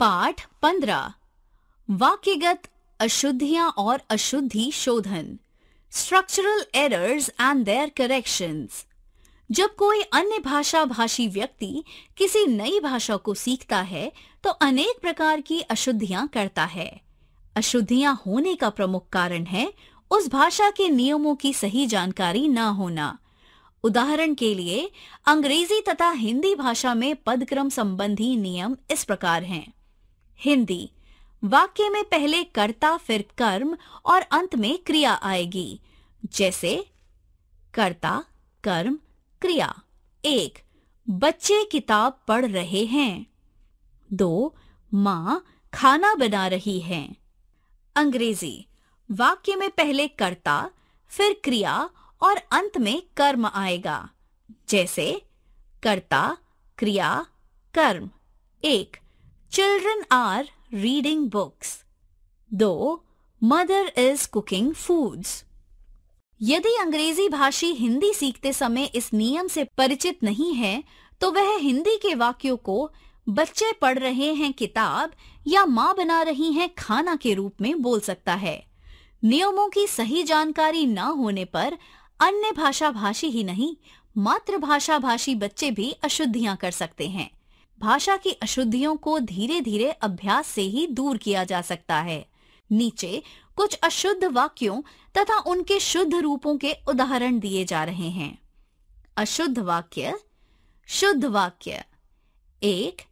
पाठ पंद्रह। वाक्यगत अशुद्धियाँ और अशुद्धि शोधन। Structural errors and their corrections जब कोई अन्य भाषा भाषी व्यक्ति किसी नई भाषा को सीखता है तो अनेक प्रकार की अशुद्धियाँ करता है। अशुद्धियाँ होने का प्रमुख कारण है उस भाषा के नियमों की सही जानकारी न होना। उदाहरण के लिए, अंग्रेज़ी तथा हिंदी भाषा में पदक्रम संबंधी नियम इस प्रकार हैं। हिंदी। वाक्य में पहले कर्ता फिर कर्म और अंत में क्रिया आएगी। जैसे, कर्ता, कर्म, क्रिया। एक, बच्चे किताब पढ़ रहे हैं। दो, माँ खाना बना रही है। अंग्रेज़ी, वाक्य में पहले कर्ता, फिर क्रिया और अंत में कर्म आएगा। जैसे, कर्ता, क्रिया, कर्म। एक चिल्ड्रन आर रीडिंग बुक्स दो मदर इज़ कुकिंग फूड्स यदि अंग्रेज़ी भाषी हिंदी सीखते समय इस नियम से परिचित नहीं है तो वह हिंदी के वाक्यों को बच्चे पढ़ रहे हैं किताब या माँ बना रही हैं खाना के रूप में बोल सकता है। नियमों की सही जानकारी न होने पर अन्य भाषा भाषी ही नहीं, मातृभाषा भाषी बच्चे भी अशुद्धियाँ कर सकते हैं। भाषा की अशुद्धियों को धीरे धीरे अभ्यास से ही दूर किया जा सकता है। नीचे कुछ अशुद्ध वाक्यों तथा उनके शुद्ध रूपों के उदाहरण दिए जा रहे हैं। अशुद्ध वाक्य, शुद्ध वाक्य। एक,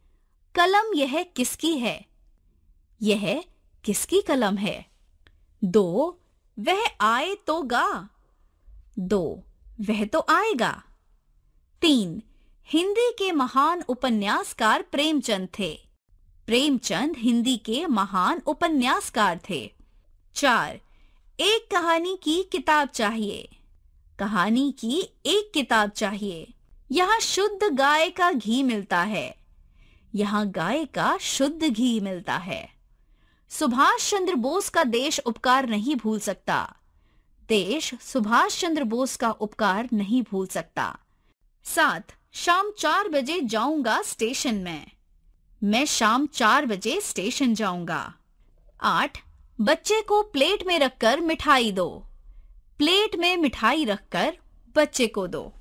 कलम यह किसकी है? यह किसकी कलम है? दो, वह आए तो गा। दो, वह तो आएगा। तीन हिंदी के महान उपन्यासकार प्रेमचंद थे। प्रेमचंद हिंदी के महान उपन्यासकार थे। चार, एक कहानी की किताब चाहिए। कहानी की एक किताब चाहिए। यहाँ शुद्ध गाय का घी मिलता है। यहाँ गाय का शुद्ध घी मिलता है। सुभाष चंद्र बोस का देश उपकार नहीं भूल सकता। देश सुभाष चंद्र बोस का उपकार नहीं भूल सकता। सात शाम चार बजे जाऊँगा स्टेशन में। मैं शाम चार बजे स्टेशन जाऊँगा। आठ, बच्चे को प्लेट में रखकर मिठाई दो। प्लेट में मिठाई रखकर बच्चे को दो।